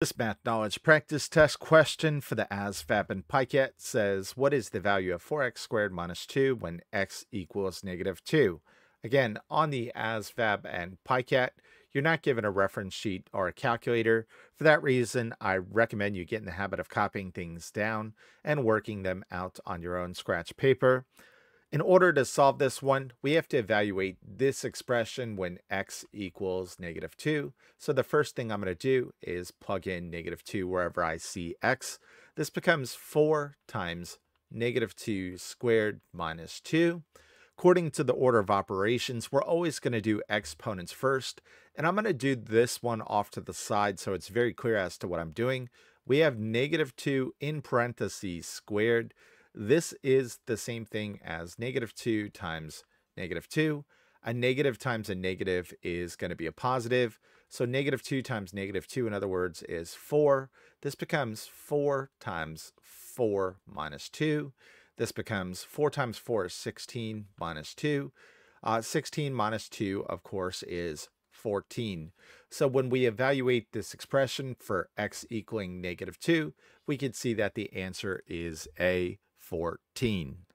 This math knowledge practice test question for the ASVAB and PiCAT says, what is the value of 4x squared minus 2 when x equals negative 2? Again, on the ASVAB and PiCAT, you're not given a reference sheet or a calculator. For that reason, I recommend you get in the habit of copying things down and working them out on your own scratch paper. In order to solve this one, we have to evaluate this expression when x equals negative 2. So the first thing I'm going to do is plug in negative 2 wherever I see x. This becomes 4 times negative 2 squared minus 2. According to the order of operations, we're always going to do exponents first, and I'm going to do this one off to the side so it's very clear as to what I'm doing. We have negative 2 in parentheses squared. This is the same thing as negative 2 times negative 2. A negative times a negative is going to be a positive. So negative 2 times negative 2, in other words, is 4. This becomes 4 times 4 minus 2. This becomes 4 times 4 is 16 minus 2. Uh, 16 minus 2, of course, is 14. So when we evaluate this expression for x equaling negative 2, we can see that the answer is A 14.